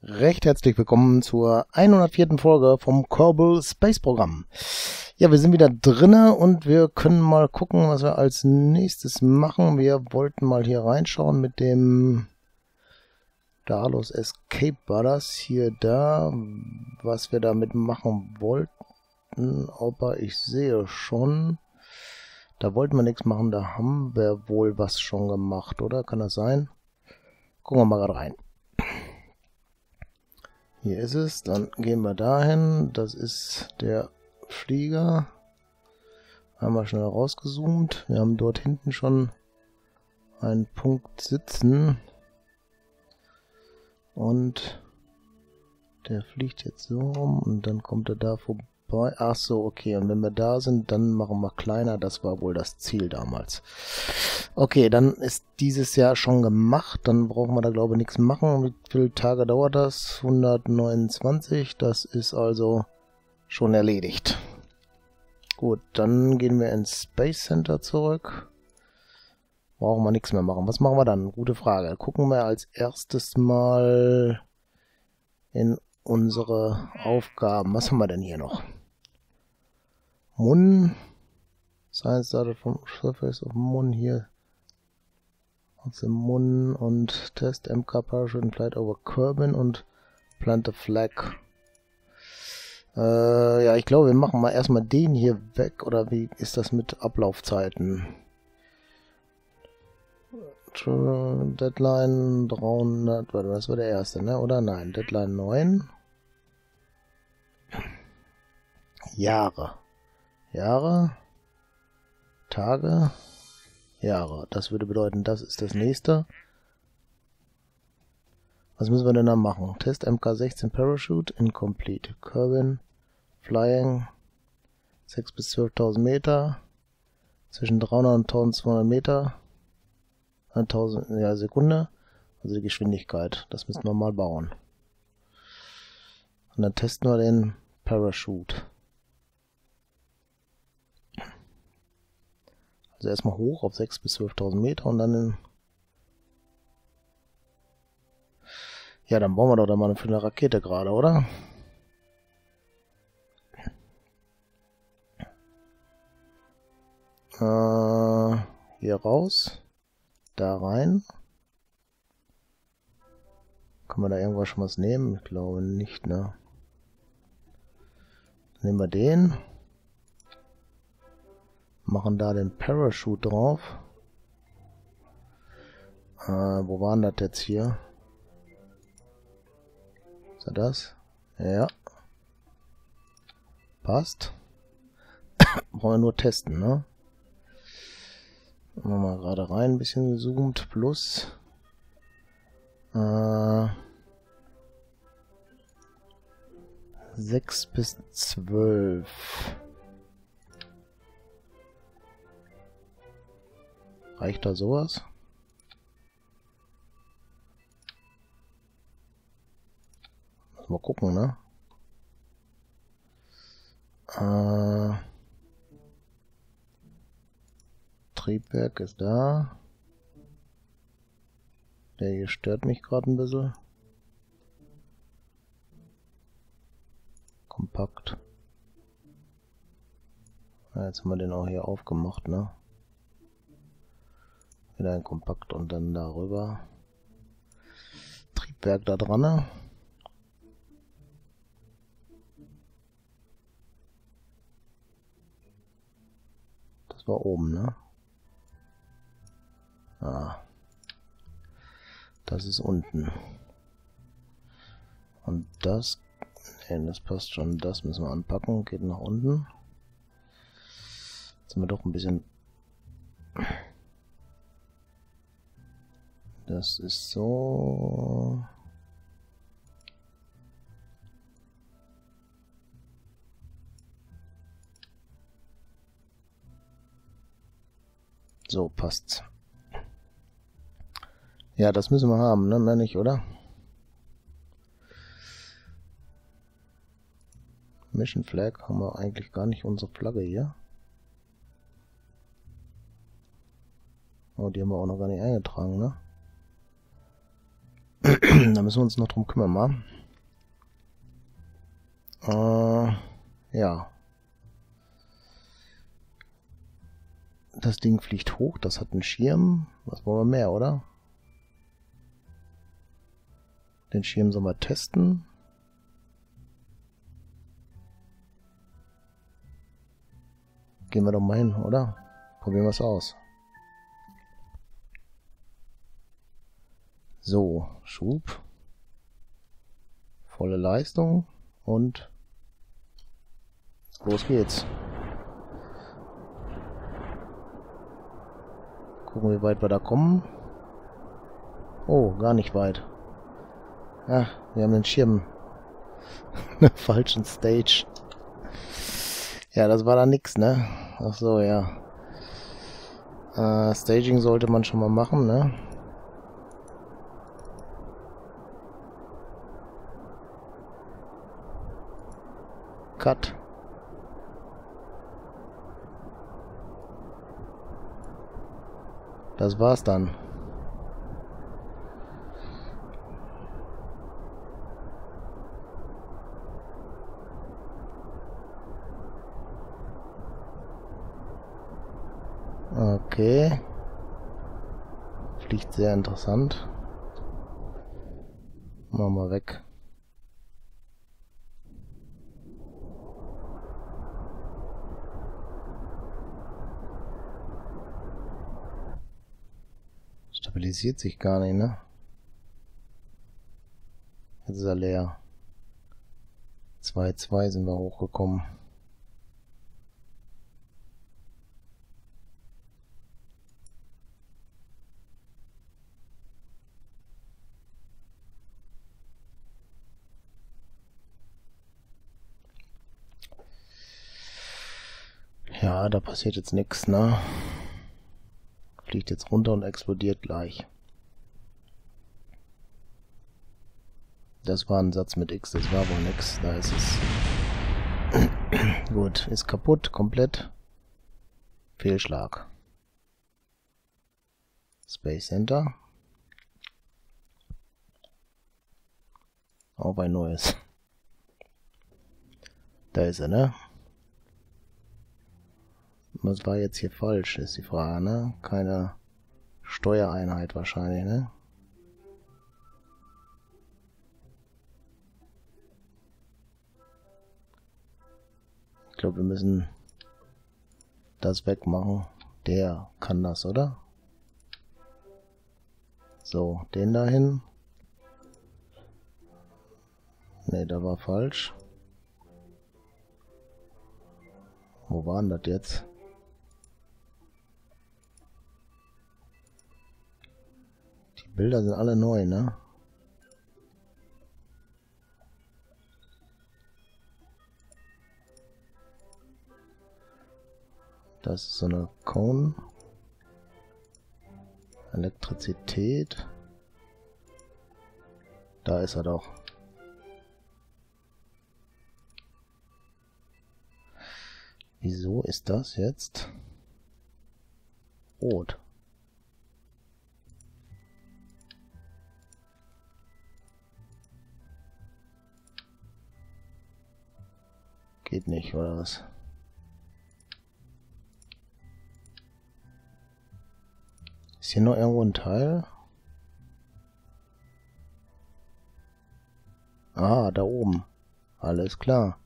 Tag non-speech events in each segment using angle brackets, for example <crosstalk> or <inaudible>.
Recht herzlich willkommen zur 104. Folge vom Kerbal Space Programm. Ja, wir sind wieder drinnen und wir können mal gucken, was wir als nächstes machen. Wir wollten mal hier reinschauen mit dem Dalos Escape Brothers hier da, was wir damit machen wollten. Aber ich sehe schon, da wollten wir nichts machen, da haben wir wohl was schon gemacht, oder? Kann das sein? Gucken wir mal gerade rein. Hier ist es. Dann gehen wir dahin. Das ist der Flieger. Einmal schnell rausgezoomt. Wir haben dort hinten schon einen Punkt sitzen. Und der fliegt jetzt so rum und dann kommt er da vorbei bei. Ach so, okay. Und wenn wir da sind, dann machen wir kleiner. Das war wohl das Ziel damals. Okay, dann ist dieses Jahr schon gemacht. Dann brauchen wir da, glaube ich, nichts machen. Wie viele Tage dauert das? 129. Das ist also schon erledigt. Gut, dann gehen wir ins Space Center zurück. Brauchen wir nichts mehr machen. Was machen wir dann? Gute Frage. Gucken wir als erstes mal in unsere Aufgaben. Was haben wir denn hier noch? Moon. Science started from surface of Moon hier. Dem Moon und Test MK Parachute Flight over Kerbin und Plant a Flag. Äh, ja, ich glaube, wir machen mal erstmal den hier weg. Oder wie ist das mit Ablaufzeiten? Deadline 300, warte, das war der erste, ne? Oder nein? Deadline 9. Jahre. Jahre, Tage, Jahre. Das würde bedeuten, das ist das nächste. Was müssen wir denn da machen? Test MK16 Parachute, incomplete. Kerbin, Flying, 6 bis 12.000 Meter, zwischen 300 und 1200 Meter, 1000 ja, Sekunde, also die Geschwindigkeit. Das müssen wir mal bauen. Und dann testen wir den Parachute. Also erstmal hoch auf 6.000 bis 12.000 Meter und dann in... Ja, dann bauen wir doch da mal für eine Rakete gerade, oder? Äh, hier raus. Da rein. Kann man da irgendwas schon was nehmen? Ich glaube nicht, ne? Nehmen wir den machen da den Parachute drauf. Äh, wo waren das jetzt hier? Ist er das? Ja. Passt. <coughs> Wollen wir nur testen, ne? Machen wir mal gerade rein, ein bisschen gezoomt. Plus. Äh, 6 bis 12. Reicht da sowas? Mal gucken, ne? Äh, Triebwerk ist da. Der hier stört mich gerade ein bisschen. Kompakt. Ja, jetzt haben wir den auch hier aufgemacht, ne? Wieder ein Kompakt und dann darüber. Triebwerk da dran. Ne? Das war oben, ne? Ah. Das ist unten. Und das... Ne, das passt schon. Das müssen wir anpacken. Geht nach unten. Jetzt sind wir doch ein bisschen Das ist so... So, passt. Ja, das müssen wir haben, ne? Mehr nicht, oder? Mission Flag haben wir eigentlich gar nicht unsere Flagge hier. Oh, die haben wir auch noch gar nicht eingetragen, ne? <clears throat> da müssen wir uns noch drum kümmern, mal. Äh, ja. Das Ding fliegt hoch, das hat einen Schirm. Was wollen wir mehr, oder? Den Schirm sollen wir testen. Gehen wir doch mal hin, oder? Probieren wir es aus. So, Schub. Volle Leistung und los geht's. Gucken, wie weit wir da kommen. Oh, gar nicht weit. Ach, wir haben den Schirm. <laughs> Eine falschen Stage. Ja, das war da nix, ne? Ach so, ja. Äh, Staging sollte man schon mal machen, ne? Cut. Das war's dann. Okay. Fliegt sehr interessant. Machen wir weg. Stabilisiert sich gar nicht, ne? Jetzt ist er leer. 2-2 sind wir hochgekommen. Ja, da passiert jetzt nichts, ne? Fliegt jetzt runter und explodiert gleich. Das war ein Satz mit X, das war wohl nix. Da ist es. <clears throat> Gut, ist kaputt, komplett. Fehlschlag. Space Center. Auf ein neues. Da ist er, ne? Was war jetzt hier falsch, ist die Frage, ne? Keine Steuereinheit wahrscheinlich, ne? Ich glaube, wir müssen das wegmachen. Der kann das, oder? So, den dahin. Ne, da war falsch. Wo war denn das jetzt? Bilder sind alle neu, ne? Das ist so eine Cone. Elektrizität. Da ist er doch. Wieso ist das jetzt rot? Geht nicht, oder was? Ist hier noch irgendwo ein Teil? Ah, da oben. Alles klar.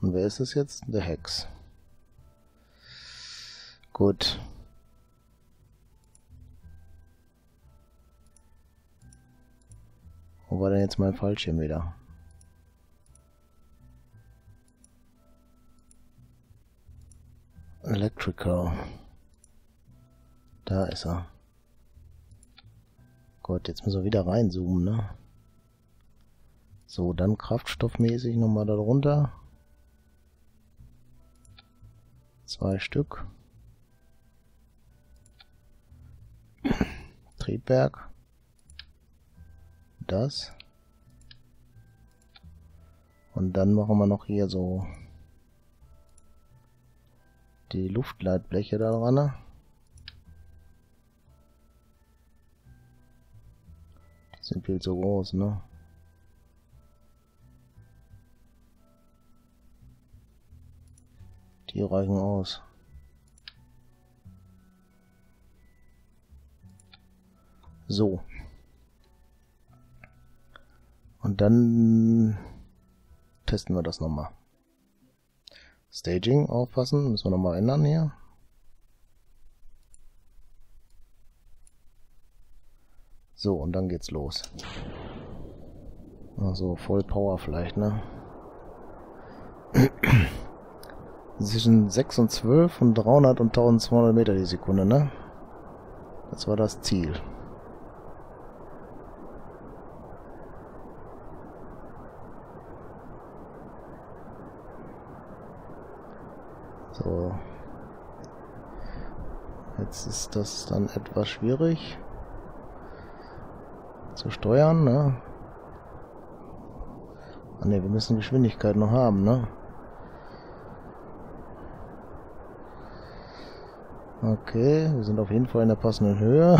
Und wer ist es jetzt? Der Hex. Gut. Wo war denn jetzt mein Fallschirm wieder? Electrical. Da ist er. Gut, jetzt müssen wir wieder reinzoomen, ne? So, dann kraftstoffmäßig nochmal da drunter. Zwei Stück. Triebwerk das. Und dann machen wir noch hier so die Luftleitbleche da dran. Die sind viel zu groß, ne? Die reichen aus. So dann testen wir das nochmal. Staging aufpassen, müssen wir nochmal ändern hier. So, und dann geht's los. Also Voll Power vielleicht, ne? <clears throat> Zwischen 6 und 12 und 300 und 1200 Meter die Sekunde, ne? Das war das Ziel. So. Jetzt ist das dann etwas schwierig zu steuern, ne? Ah ne, wir müssen Geschwindigkeit noch haben, ne? Okay, wir sind auf jeden Fall in der passenden Höhe.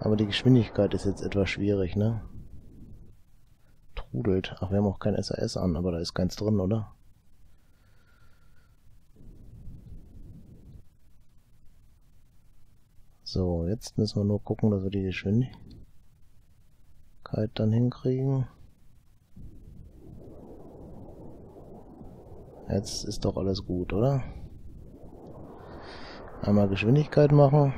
Aber die Geschwindigkeit ist jetzt etwas schwierig, ne? Trudelt. Ach, wir haben auch kein SAS an, aber da ist keins drin, oder? So, jetzt müssen wir nur gucken, dass wir die Geschwindigkeit dann hinkriegen. Jetzt ist doch alles gut, oder? Einmal Geschwindigkeit machen.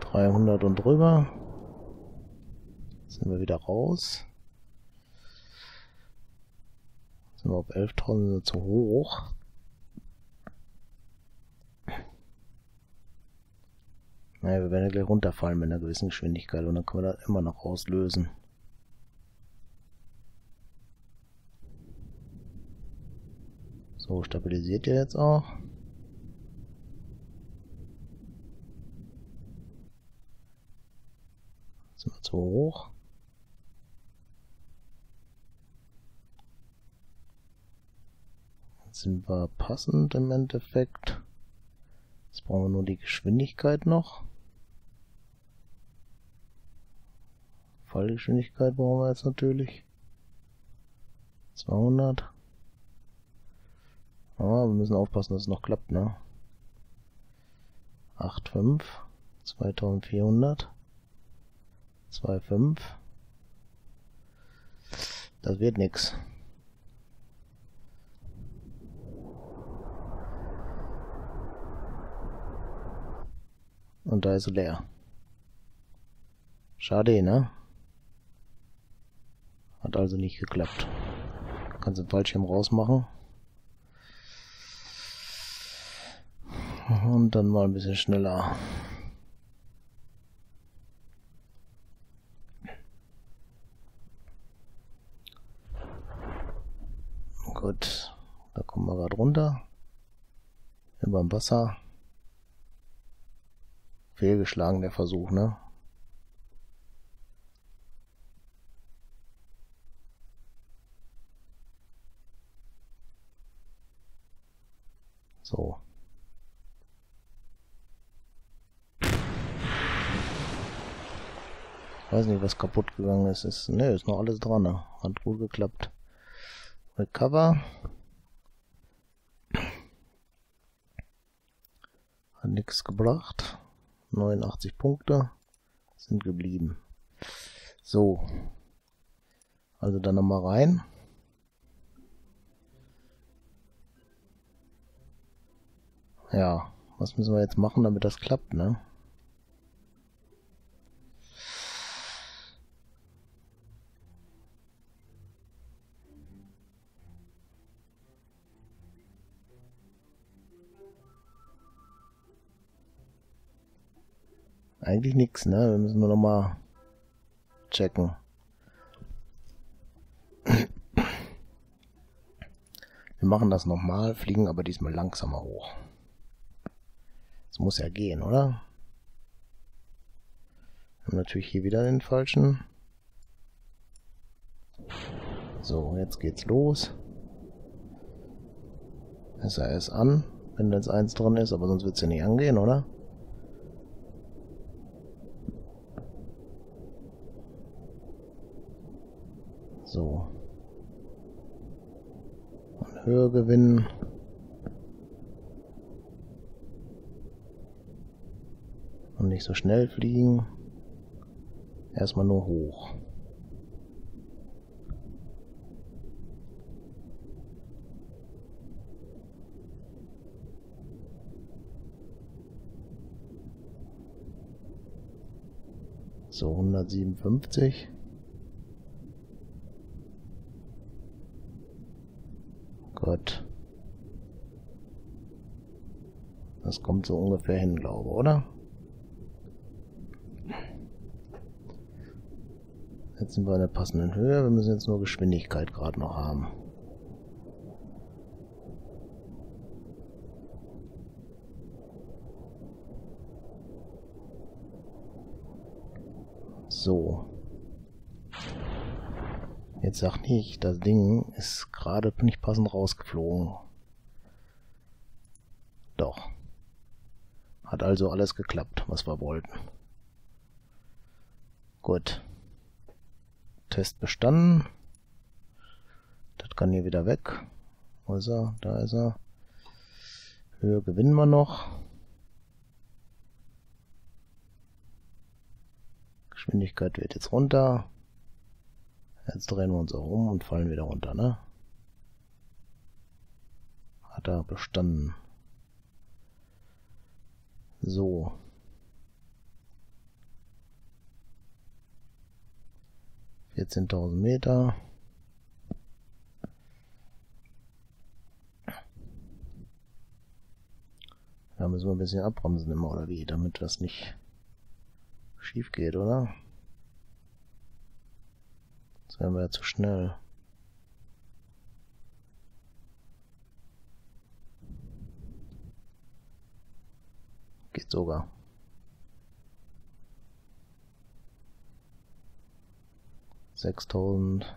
300 und drüber. Sind wir wieder raus. Sind wir auf 11.000 zu hoch. Naja, wir werden ja gleich runterfallen mit einer gewissen Geschwindigkeit und dann können wir das immer noch auslösen. So, stabilisiert ihr jetzt auch. Sind wir zu hoch. Jetzt sind wir passend im Endeffekt. Jetzt brauchen wir nur die Geschwindigkeit noch. Fallgeschwindigkeit brauchen wir jetzt natürlich. 200. Aber wir müssen aufpassen, dass es noch klappt, ne? 8,5. 2400. 2,5. Das wird nix. Und da ist er leer. Schade, ne? Hat also nicht geklappt. Kannst den Fallschirm rausmachen. Und dann mal ein bisschen schneller. Gut, da kommen wir gerade runter. Über dem Wasser. Fehlgeschlagen der Versuch, ne? So. Ich weiß nicht, was kaputt gegangen ist. ist ne, ist noch alles dran. Ne? Hat gut geklappt. Recover. Hat nichts gebracht. 89 Punkte sind geblieben. So. Also dann nochmal rein. Ja, was müssen wir jetzt machen, damit das klappt, ne? Eigentlich nichts, ne? Wir müssen nur noch mal checken. Wir machen das nochmal, fliegen aber diesmal langsamer hoch. Das muss ja gehen, oder? Wir haben natürlich hier wieder den falschen. So, jetzt geht's los. SAS an, wenn da jetzt eins drin ist, aber sonst wird es ja nicht angehen, oder? So. Und Höhe gewinnen. Nicht so schnell fliegen. Erstmal nur hoch. So, 157. Gott. Das kommt so ungefähr hin, glaube oder? Jetzt sind wir in der passenden Höhe. Wir müssen jetzt nur Geschwindigkeit gerade noch haben. So. Jetzt sag nicht, das Ding ist gerade nicht passend rausgeflogen. Doch. Hat also alles geklappt, was wir wollten. Gut. Test bestanden. Das kann hier wieder weg. Wo ist er? Da ist er. Höhe gewinnen wir noch. Geschwindigkeit wird jetzt runter. Jetzt drehen wir uns auch um und fallen wieder runter, ne? Hat er bestanden. So. Vierzehntausend Meter. Da müssen wir ein bisschen abbremsen immer, oder wie, damit das nicht schief geht, oder? Das wäre mir ja zu schnell. Geht sogar. Sechstausend.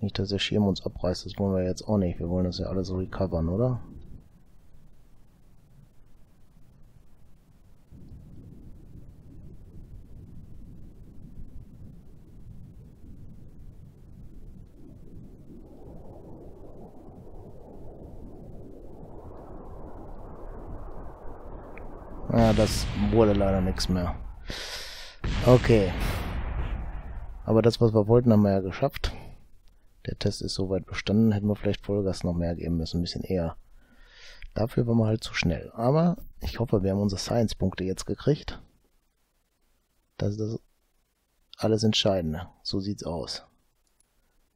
Nicht, dass der Schirm uns abreißt, das wollen wir jetzt auch nicht. Wir wollen das ja alles so recovern, oder? Ja, das wurde leider nichts mehr. Okay. Aber das, was wir wollten, haben wir ja geschafft. Der Test ist soweit bestanden. Hätten wir vielleicht Vollgas noch mehr geben müssen, ein bisschen eher. Dafür waren wir halt zu schnell. Aber ich hoffe, wir haben unsere Science-Punkte jetzt gekriegt. Das ist das alles Entscheidende. So sieht's aus.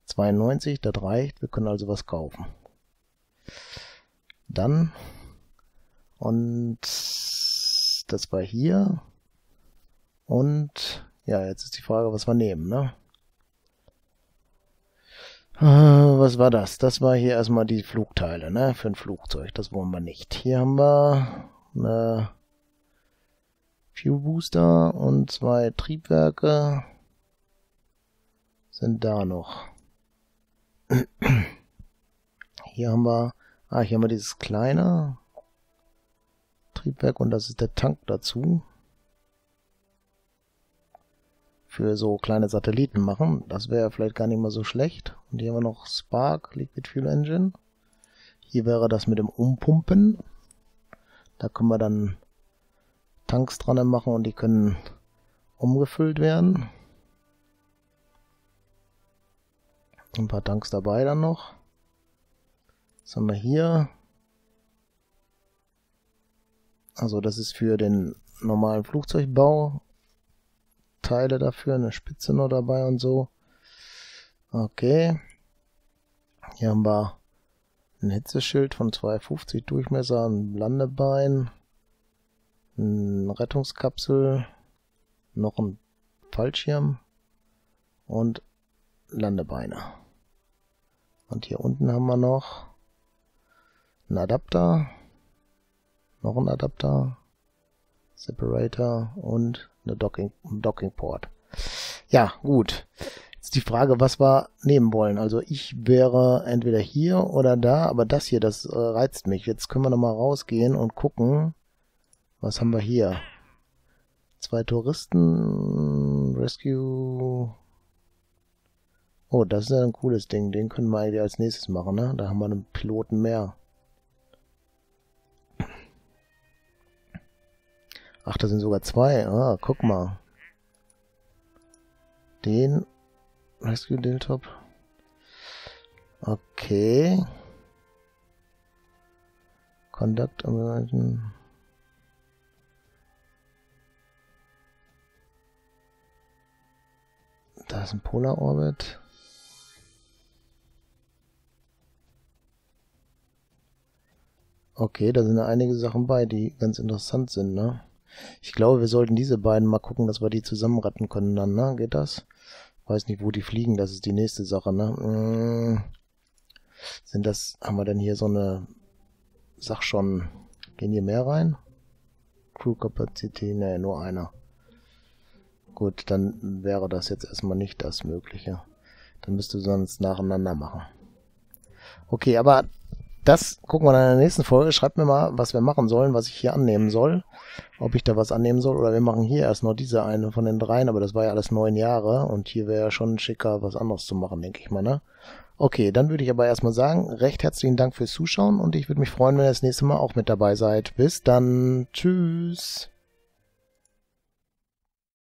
92, das reicht. Wir können also was kaufen. Dann und das war hier. Und ja, jetzt ist die Frage, was wir nehmen, ne? Äh, was war das? Das war hier erstmal die Flugteile, ne? Für ein Flugzeug. Das wollen wir nicht. Hier haben wir eine Fuel Booster und zwei Triebwerke. Sind da noch. Hier haben wir, ah, hier haben wir dieses kleine. Triebwerk und das ist der Tank dazu. Für so kleine Satelliten machen. Das wäre vielleicht gar nicht mal so schlecht. Und hier haben wir noch Spark, Liquid Fuel Engine. Hier wäre das mit dem Umpumpen. Da können wir dann Tanks dran machen und die können umgefüllt werden. Ein paar Tanks dabei dann noch. Was haben wir hier? Also das ist für den normalen Flugzeugbau. Teile dafür, eine Spitze noch dabei und so. Okay. Hier haben wir ein Hitzeschild von 250 Durchmesser, ein Landebein, eine Rettungskapsel, noch ein Fallschirm und Landebeine. Und hier unten haben wir noch einen Adapter noch ein Adapter, Separator und eine Docking, Docking Port. Ja, gut. Jetzt die Frage, was wir nehmen wollen. Also ich wäre entweder hier oder da, aber das hier, das äh, reizt mich. Jetzt können wir nochmal rausgehen und gucken, was haben wir hier. Zwei Touristen, Rescue, Oh, das ist ja ein cooles Ding. Den können wir eigentlich als nächstes machen, ne? Da haben wir einen Piloten mehr. Ach, da sind sogar zwei. Ah, guck mal. Den Rescue Dilltop. Okay. Conduct Da ist ein Polar Orbit. Okay, da sind einige Sachen bei, die ganz interessant sind, ne? Ich glaube, wir sollten diese beiden mal gucken, dass wir die zusammen retten können dann, ne? Geht das? Weiß nicht, wo die fliegen, das ist die nächste Sache, ne? Hm. Sind das, haben wir denn hier so eine, sag schon, gehen hier mehr rein? Crew-Kapazität, ne, nur einer. Gut, dann wäre das jetzt erstmal nicht das Mögliche. Dann müsste sonst nacheinander machen. Okay, aber das gucken wir dann in der nächsten Folge. Schreibt mir mal, was wir machen sollen, was ich hier annehmen soll. Ob ich da was annehmen soll oder wir machen hier erst noch diese eine von den dreien, aber das war ja alles neun Jahre und hier wäre ja schon schicker, was anderes zu machen, denke ich mal, ne? Okay, dann würde ich aber erstmal sagen, recht herzlichen Dank fürs Zuschauen und ich würde mich freuen, wenn ihr das nächste Mal auch mit dabei seid. Bis dann. Tschüss.